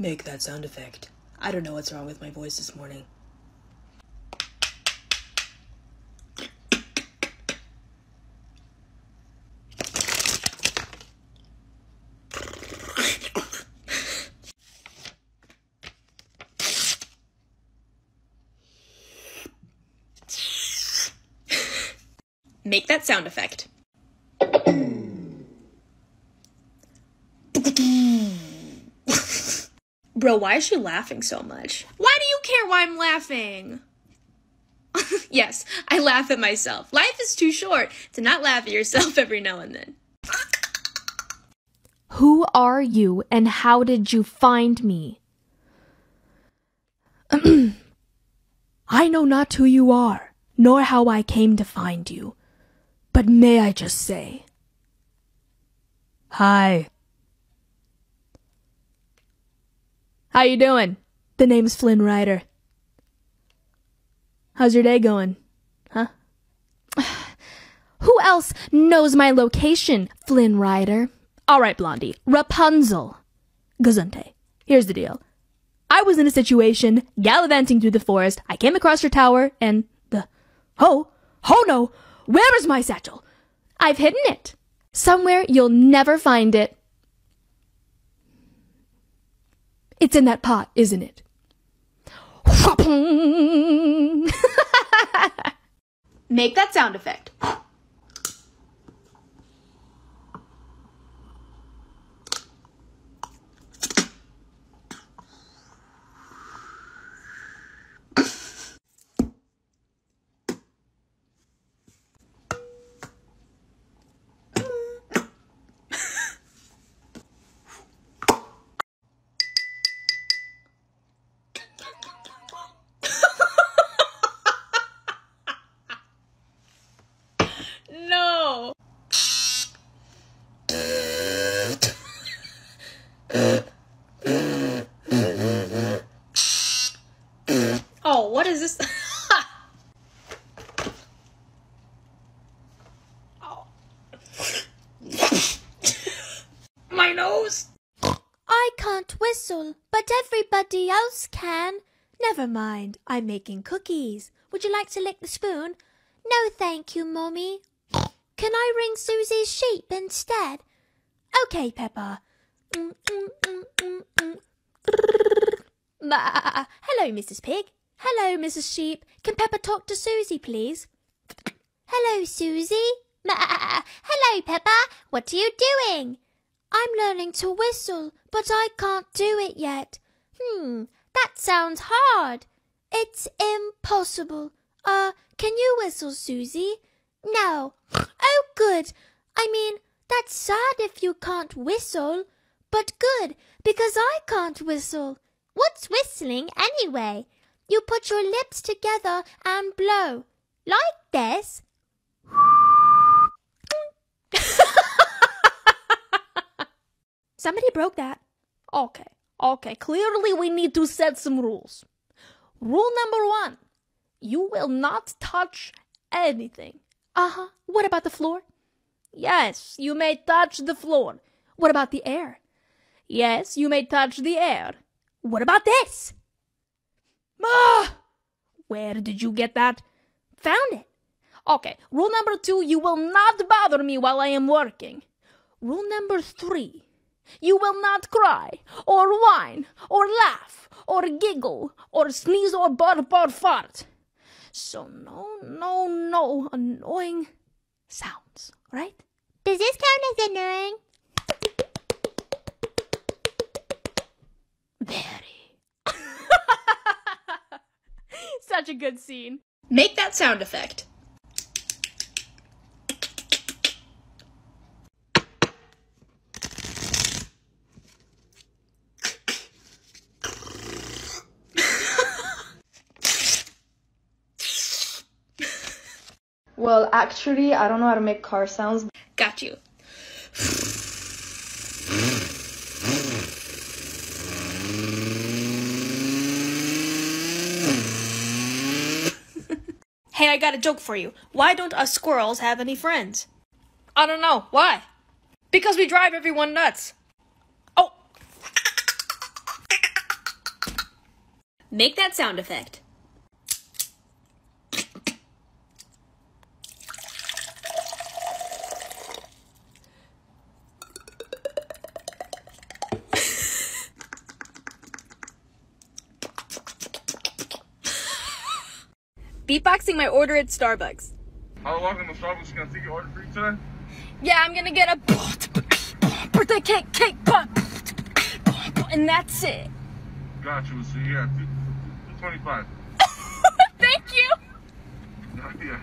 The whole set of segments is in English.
Make that sound effect. I don't know what's wrong with my voice this morning. Make that sound effect. Bro, why is she laughing so much? Why do you care why I'm laughing? yes, I laugh at myself. Life is too short to not laugh at yourself every now and then. Who are you and how did you find me? I know not who you are, nor how I came to find you. But may I just say, Hi. How you doing? The name's Flynn Rider. How's your day going? Huh? Who else knows my location, Flynn Rider? All right, Blondie. Rapunzel. Gesundheit. Here's the deal. I was in a situation, gallivanting through the forest. I came across your tower, and the. Oh! Oh no! Where is my satchel? I've hidden it. Somewhere you'll never find it. It's in that pot, isn't it? Make that sound effect. No. oh, what is this? oh. My nose. I can't but everybody else can. Never mind, I'm making cookies. Would you like to lick the spoon? No, thank you, Mommy. Can I ring Susie's sheep instead? Okay, Peppa. Mm, mm, mm. Hello, Mrs. Pig. Hello, Mrs. Sheep. Can Peppa talk to Susie, please? Hello, Susie. Hello, Peppa. What are you doing? I'm learning to whistle, but I can't do it yet. Hmm, that sounds hard. It's impossible. Uh, can you whistle, Susie? No. Oh, good. I mean, that's sad if you can't whistle. But good, because I can't whistle. What's whistling anyway? You put your lips together and blow. Like this. Somebody broke that. Okay, okay. Clearly, we need to set some rules. Rule number one you will not touch anything. Uh huh. What about the floor? Yes, you may touch the floor. What about the air? Yes, you may touch the air. What about this? Ma! Where did you get that? Found it. Okay, rule number two you will not bother me while I am working. Rule number three you will not cry, or whine, or laugh, or giggle, or sneeze, or burp, or fart. So, no, no, no annoying sounds, right? Does this count as annoying? Very. Such a good scene. Make that sound effect. Well, actually, I don't know how to make car sounds. Got you. hey, I got a joke for you. Why don't us squirrels have any friends? I don't know. Why? Because we drive everyone nuts. Oh. Make that sound effect. Beatboxing my order at Starbucks. How long welcome to Starbucks. Can I take your order for you today? Yeah, I'm gonna get a birthday cake, cake pop, and that's it. Got you. So yeah, twenty-five. Thank you. yeah.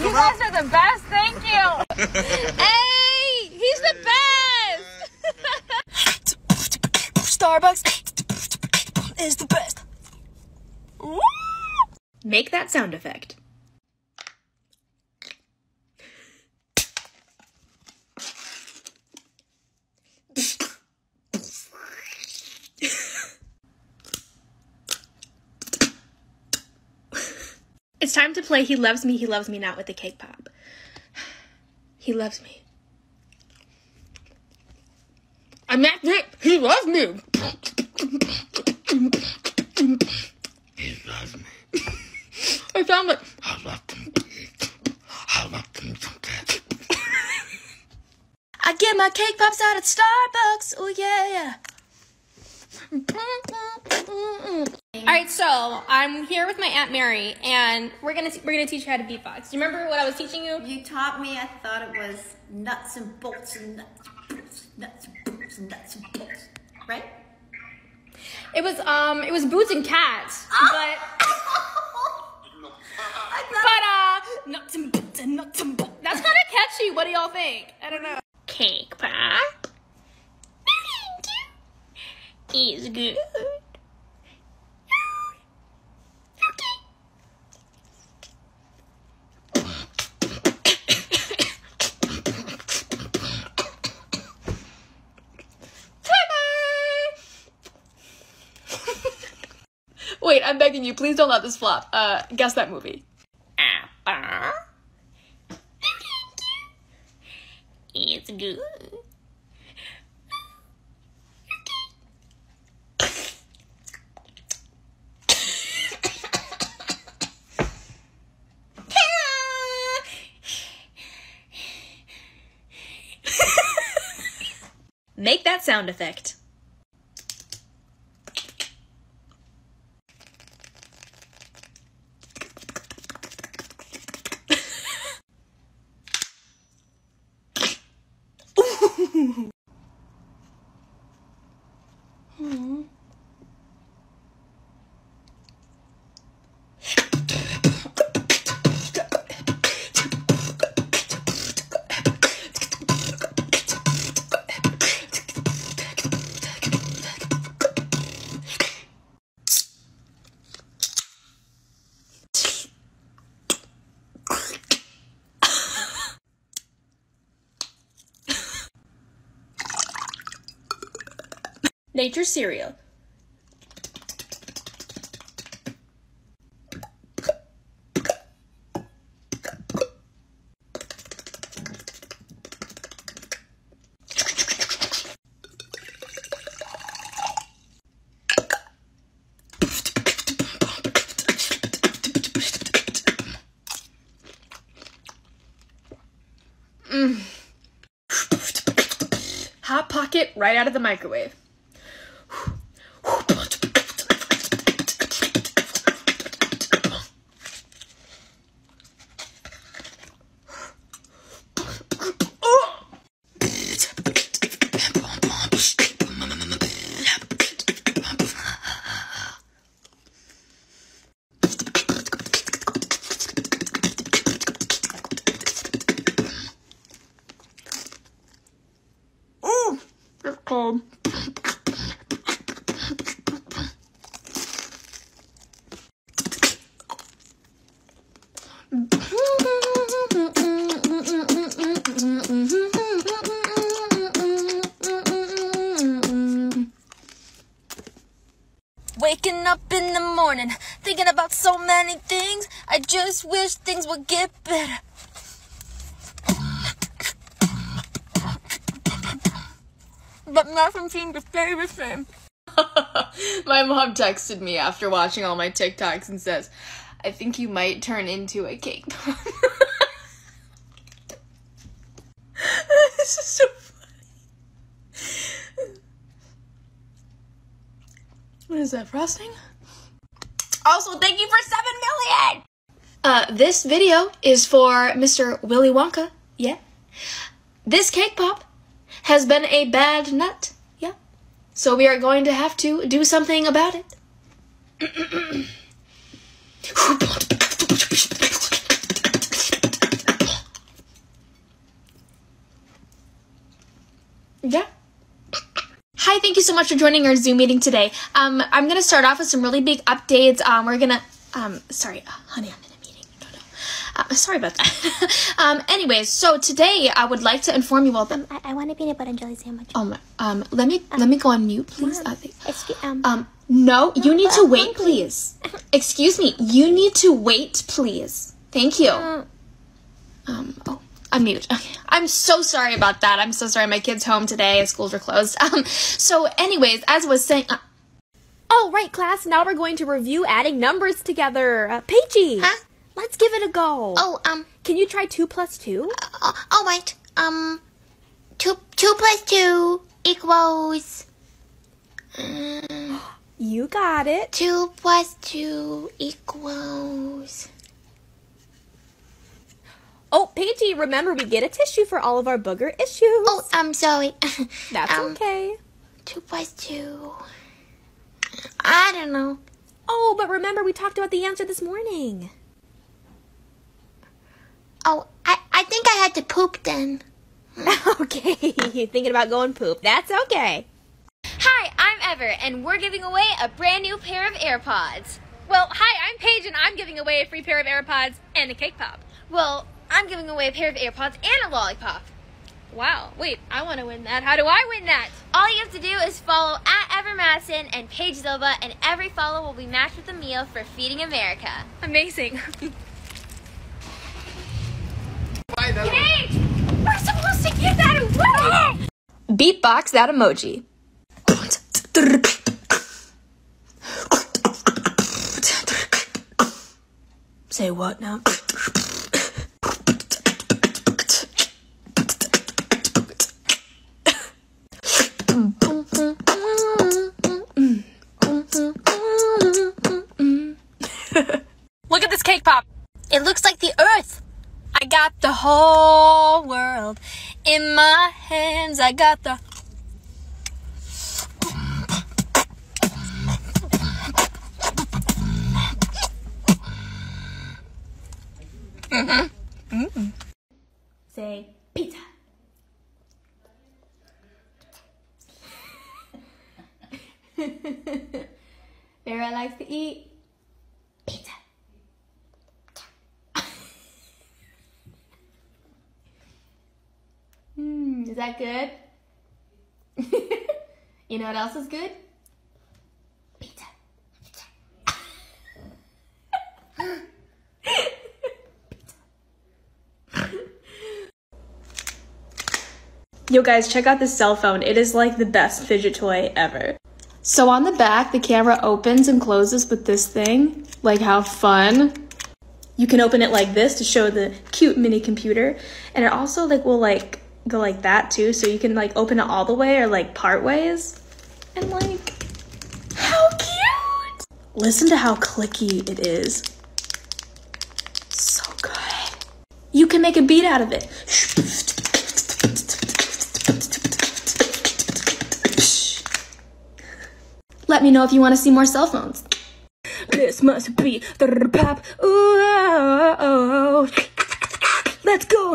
You guys are the best. Thank you. hey, he's the best. Starbucks is the best. Make that sound effect. It's time to play He Loves Me, He Loves Me Not with the cake pop. He loves me. I'm not it. He loves me. He loves me. I found it. I love him. I love him so bad. I get my cake pops out at Starbucks. Oh yeah. All right, so I'm here with my aunt Mary, and we're gonna we're gonna teach you how to beatbox. Do you remember what I was teaching you? You taught me, I thought it was nuts and bolts and nuts and bolts, nuts and bolts nuts and bolts. Right? It was um it was boots and cats, but I thought but Uh, that's kind of catchy. What do y'all think? I don't know. Cake pop. Is good. Wait, I'm begging you, please don't let this flop. Uh, guess that movie. It's good. Make that sound effect. Nature cereal. Hot pocket right out of the microwave. Waking up in the morning, thinking about so many things. I just wish things would get better. But nothing seemed to stay the same. my mom texted me after watching all my TikToks and says, I think you might turn into a cake pop. this is so funny. What is that, frosting? Also, thank you for 7 million! Uh, this video is for Mr. Willy Wonka. Yeah. This cake pop has been a bad nut. Yeah. So we are going to have to do something about it. yeah. Hi, thank you so much for joining our Zoom meeting today. Um, I'm gonna start off with some really big updates. Um, we're gonna, um, sorry, uh, honey, I'm in a meeting. No, no. Uh, sorry about that. um, anyways, so today I would like to inform you all that. I, I want a peanut butter and jelly sandwich. Um, um, let me let me go on mute, please. I think. Excuse, um, Um, no, you need to wait, hungry. please. Excuse me, you need to wait, please. Thank you. Uh. Um, oh, unmute. Okay. I'm so sorry about that. I'm so sorry. My kid's home today. Schools are closed. Um, so, anyways, as I was saying, uh, All right, class. Now we're going to review adding numbers together. Uh, Paigey, Huh? Let's give it a go. oh, um, Can you try two plus two? uh, all right. Um, two, two plus two equals, um, You got it. two plus two equals. Oh, Paigey, remember we get a tissue for all of our booger issues. Oh, I'm sorry. That's um, okay. Two plus two. I don't know. Oh, but remember we talked about the answer this morning. Oh, I, I think I had to poop then. okay, you thinking about going poop. That's okay. Hi, I'm Ever, and we're giving away a brand new pair of AirPods. Well, hi, I'm Paige, and I'm giving away a free pair of AirPods and a cake pop. Well, I'm giving away a pair of AirPods and a lollipop. Wow, wait, I want to win that. How do I win that? All you have to do is follow at Ever Madison and Paige Zilba, and every follow will be matched with a meal for Feeding America. Amazing. Paige! We're supposed to give that away! beatbox that emoji. Say what now? I got the. Say pizza. Vera likes to eat Mm, is that good? you know what else is good? Pizza. Yo guys, check out this cell phone. It is like the best fidget toy ever. So on the back, the camera opens and closes with this thing. Like how fun. You can open it like this to show the cute mini computer. And it also like will like go like that too. So you can like open it all the way or like part ways. And like, how cute! Listen to how clicky it is. So good. You can make a beat out of it. Let me know if you want to see more cell phones. This must be the pop. Ooh, oh, oh, oh. Let's go.